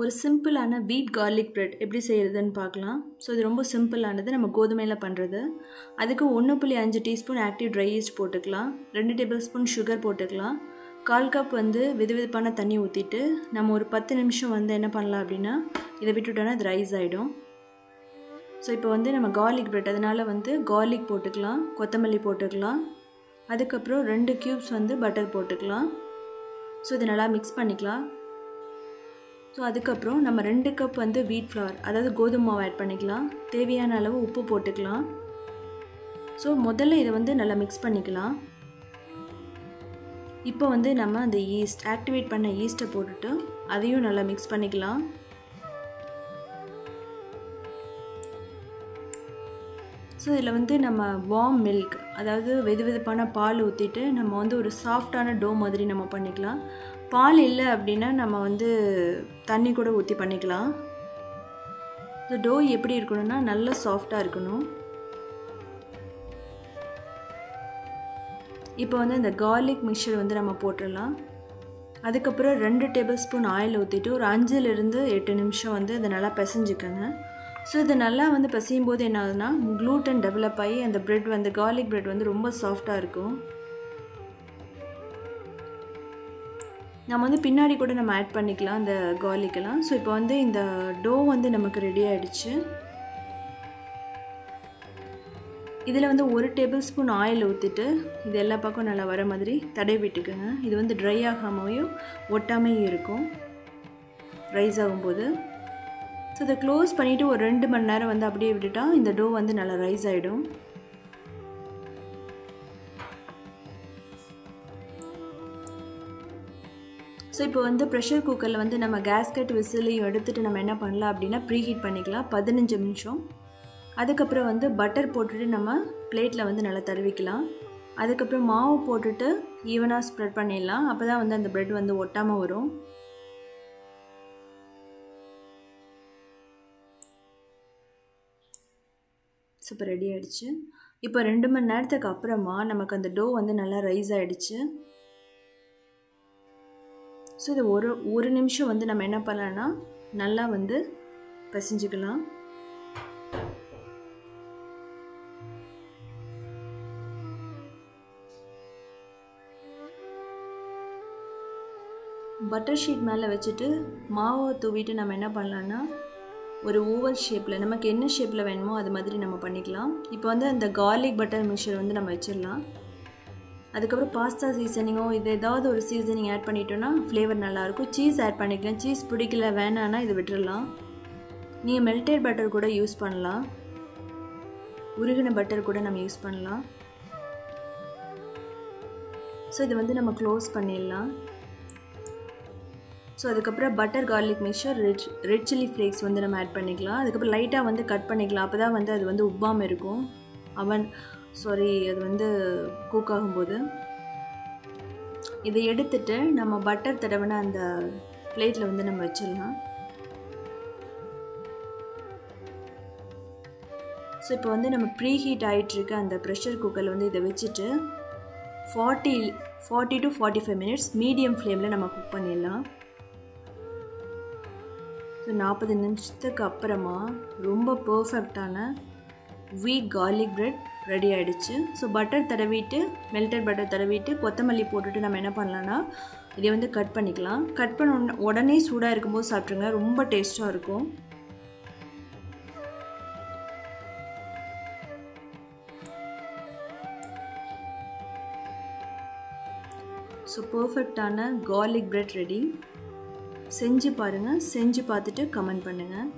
ஒரு சிம்பிளான வீட் கார்லிக் ப்ரெட் எப்படி செய்கிறதுன்னு பார்க்கலாம். ஸோ இது ரொம்ப சிம்பிளானது. நம்ம கோதுமையில் பண்ணுறது அதுக்கு ஒன்று புள்ளி அஞ்சு டீஸ்பூன் ஆக்டிவ் ட்ரை ஈஸ்ட் போட்டுக்கலாம். ரெண்டு டேபிள் ஸ்பூன் சுகர் போட்டுக்கலாம். கால் கப் வந்து வெதுவெதுப்பான தண்ணி ஊற்றிட்டு நம்ம ஒரு பத்து நிமிஷம் வந்து என்ன பண்ணலாம் அப்படின்னா இதை விட்டுவிட்டோன்னா அது ரைஸ் ஆகிடும் ஸோ இப்போ வந்து நம்ம கார்லிக் ப்ரெட் அதனால் வந்து கார்லிக் போட்டுக்கலாம் கொத்தமல்லி போட்டுக்கலாம். அதுக்கப்புறம் ரெண்டு க்யூப்ஸ் வந்து பட்டர் போட்டுக்கலாம். ஸோ இதை நல்லா மிக்ஸ் பண்ணிக்கலாம். ஸோ அதுக்கப்புறம் நம்ம ரெண்டு கப் வந்து வீட் ஃப்ளவர் அதாவது கோதுமை மாவு ஆட் பண்ணிக்கலாம். தேவையான அளவு உப்பு போட்டுக்கலாம். ஸோ முதல்ல இதை வந்து நல்லா மிக்ஸ் பண்ணிக்கலாம். இப்போ வந்து நம்ம அந்த ஈஸ்ட் ஆக்டிவேட் பண்ண ஈஸ்ட்டை போட்டுட்டு அதையும் நல்லா மிக்ஸ் பண்ணிக்கலாம். ஸோ இதில் வந்து நம்ம வார்ம் மில்க் அதாவது வெது வெதுப்பான பால் ஊற்றிட்டு நம்ம வந்து ஒரு சாஃப்டான டோ மாதிரி நம்ம பண்ணிக்கலாம். பால் இல்லை அப்படின்னா நம்ம வந்து தண்ணி கூட ஊற்றி பண்ணிக்கலாம். இந்த டோ எப்படி இருக்கணும்னா நல்ல சாஃப்டாக இருக்கணும். இப்போ வந்து இந்த கார்லிக் மிக்சர் வந்து நம்ம போட்டுடலாம். அதுக்கப்புறம் ரெண்டு டேபிள் ஸ்பூன் ஆயில் ஊற்றிட்டு ஒரு அஞ்சுலேருந்து எட்டு நிமிஷம் வந்து இதை நல்லா பிசைஞ்சுக்கோங்க. ஸோ இது நல்லா வந்து பிசையும் போது என்ன ஆகுதுன்னா க்ளூட்டன் டெவலப் ஆகி அந்த ப்ரெட் வந்து கார்லிக் ப்ரெட் வந்து ரொம்ப சாஃப்டாக இருக்கும். நம்ம வந்து பின்னாடி கூட நம்ம ஆட் பண்ணிக்கலாம் அந்த கார்லிக்கெல்லாம் ஸோ இப்போ வந்து இந்த டோ வந்து நமக்கு ரெடி ஆகிடுச்சு இதில் வந்து ஒரு டேபிள் ஸ்பூன் ஆயில் ஊற்றிட்டு இது எல்லா பக்கம் நல்லா வர மாதிரி தடை விட்டுக்குங்க. இது வந்து ட்ரை ஆகாமையும் ஒட்டாமையும் இருக்கும். ரைஸ் ஆகும்போது. ஸோ இதை க்ளோஸ் பண்ணிவிட்டு ஒரு ரெண்டு மணி நேரம் வந்து அப்படியே விட்டுட்டால் இந்த டோ வந்து நல்லா ரைஸ் ஆகிடும் ஸோ இப்போ வந்து ப்ரெஷர் குக்கரில் வந்து நம்ம கேஸ்கட் விசிலையும் எடுத்துகிட்டு நம்ம என்ன பண்ணலாம் அப்படின்னா ப்ரீஹீட் பண்ணிக்கலாம். பதினஞ்சு நிமிஷம். அதுக்கப்புறம் வந்து பட்டர் போட்டுட்டு நம்ம பிளேட்டில் வந்து நல்லா தருவிக்கலாம் அதுக்கப்புறம் மாவு போட்டுட்டு ஈவனாக ஸ்ப்ரெட் பண்ணிடலாம். அப்போ தான் வந்து அந்த ப்ரெட் வந்து ஒட்டாமல் வரும். சூப்பர் ரெடி ஆகிடுச்சு இப்போ ரெண்டு மணி நேரத்துக்கு அப்புறமா நமக்கு அந்த டோ வந்து நல்லா ரைஸ் ஆகிடுச்சு ஸோ இது ஒரு ஒரு நிமிஷம் வந்து நம்ம என்ன பண்ணலான்னா நல்லா வந்து பசிஞ்சுக்கலாம். பட்டர் ஷீட் மேலே வச்சுட்டு மாவை தூவிட்டு நம்ம என்ன பண்ணலான்னா ஒரு ஓவல் ஷேப்பில் நமக்கு என்ன ஷேப்பில் வேணுமோ அது மாதிரி நம்ம பண்ணிக்கலாம். இப்போ வந்து அந்த கார்லிக் பட்டர் மிக்சர் வந்து நம்ம வச்சிடலாம். அதுக்கப்புறம் பாஸ்தா சீசனிங்கோ இது ஏதாவது ஒரு சீசனிங் ஆட் பண்ணிட்டோன்னா ஃப்ளேவர் நல்லாயிருக்கும். சீஸ் ஆட் பண்ணிக்கலாம். சீஸ் பிடிக்கல வேணான்னா இதை விட்டுடலாம் நீங்கள் மெல்டட் பட்டர் கூட யூஸ் பண்ணலாம். உருகின பட்டர் கூட நம்ம யூஸ் பண்ணலாம். ஸோ இது வந்து நம்ம க்ளோஸ் பண்ணிடலாம். ஸோ அதுக்கப்புறம் butter garlic mixture red red chilli flakes வந்து நம்ம ஆட் பண்ணிக்கலாம். அதுக்கப்புறம் லைட்டாக வந்து கட் பண்ணிக்கலாம். அப்போ தான் வந்து அது வந்து உப்பாமல் இருக்கும். அவன் சாரி அது வந்து குக் ஆகும்போது. இதை எடுத்துட்டு நம்ம பட்டர் தடவைனா அந்த பிளேட்டில் வந்து நம்ம வச்சிடலாம். ஸோ இப்போ வந்து நம்ம ப்ரீ ஹீட் ஆகிட்டுருக்க அந்த ப்ரெஷர் குக்கரில் வந்து இதை வச்சுட்டு forty forty to forty five minutes medium ஃப்ளேமில் நம்ம குக் பண்ணிடலாம். ஸோ நாற்பது நிமிஷத்துக்கு அப்புறமா ரொம்ப பர்ஃபெக்டான வீட் கார்லிக் ப்ரெட் ரெடி ஆகிடுச்சு ஸோ பட்டர் தடவிட்டு மெல்டட் பட்டர் தடவிட்டு கொத்தமல்லி போட்டுட்டு நம்ம என்ன பண்ணலான்னா இதை வந்து கட் பண்ணிக்கலாம். கட் பண்ண உடனே சூடாக இருக்கும்போது சாப்பிட்ருங்க ரொம்ப டேஸ்ட்டாக இருக்கும். ஸோ பர்ஃபெக்டான கார்லிக் பிரெட் ரெடி செஞ்சு பாருங்கள் செஞ்சு பார்த்துட்டு கமெண்ட் பண்ணுங்கள்